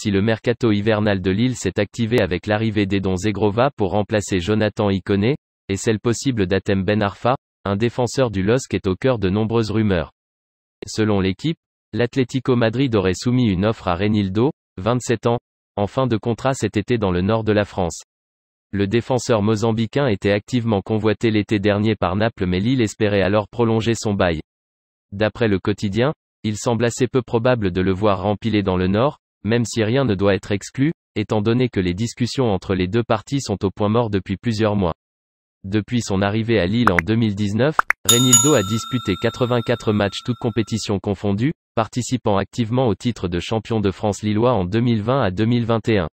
si le mercato hivernal de Lille s'est activé avec l'arrivée d'Edon Zegrova pour remplacer Jonathan Iconé, et celle possible d'Atem Ben Arfa, un défenseur du LOSC est au cœur de nombreuses rumeurs. Selon l'équipe, l'Atlético Madrid aurait soumis une offre à Renildo, 27 ans, en fin de contrat cet été dans le nord de la France. Le défenseur mozambicain était activement convoité l'été dernier par Naples mais Lille espérait alors prolonger son bail. D'après le quotidien, il semble assez peu probable de le voir rempiler dans le nord, même si rien ne doit être exclu, étant donné que les discussions entre les deux parties sont au point mort depuis plusieurs mois. Depuis son arrivée à Lille en 2019, Renildo a disputé 84 matchs toutes compétitions confondues, participant activement au titre de champion de France lillois en 2020 à 2021.